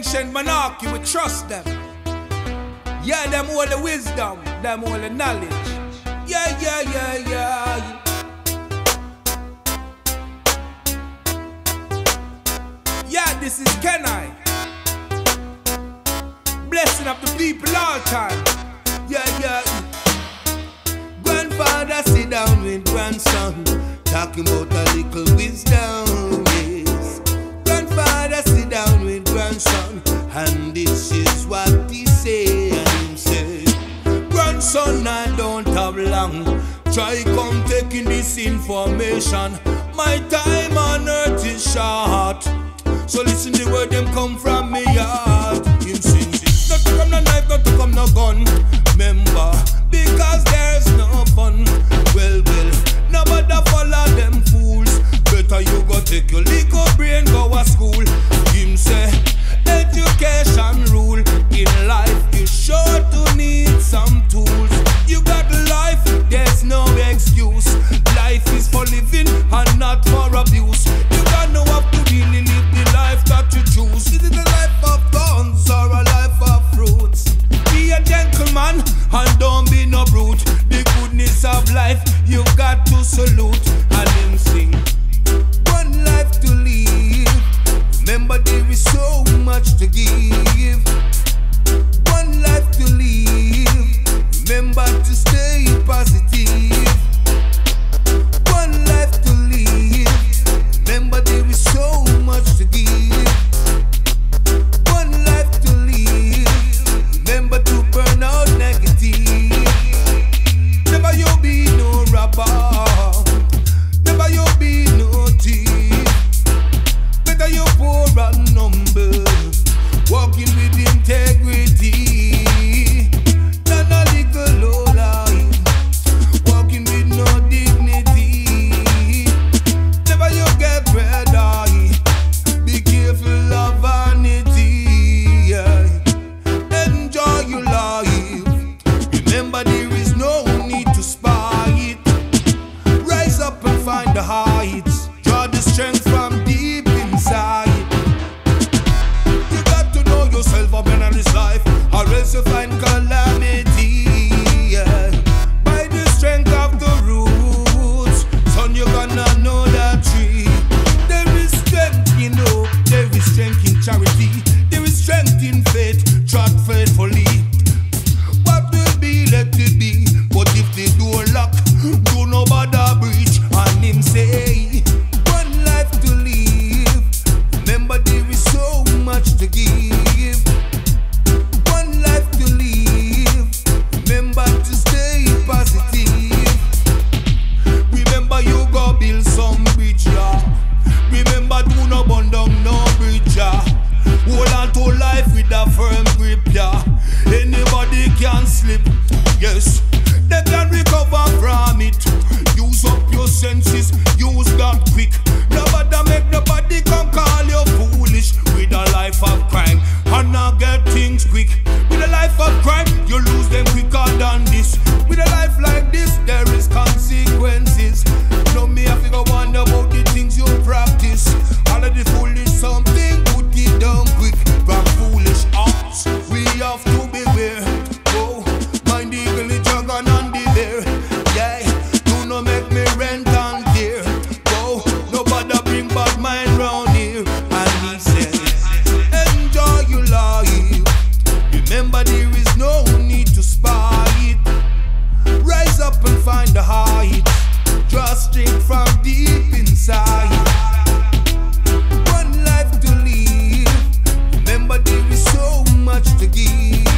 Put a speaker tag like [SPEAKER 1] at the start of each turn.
[SPEAKER 1] ancient monarchy, we trust them. Yeah, them all the wisdom, them all the knowledge. Yeah, yeah, yeah, yeah. Yeah, this is Kenny. Blessing of the people all time. Yeah, yeah. Grandfather sit down with grandson, talking about a little wisdom. Yes. Grandfather sit down grandson, and this is what he say. And him say, grandson, I don't have long. Try come taking this information. My time on earth is short. So listen the word them come from me. absolute senses. Use them quick. just from deep inside. One life to live, remember there is so much to give.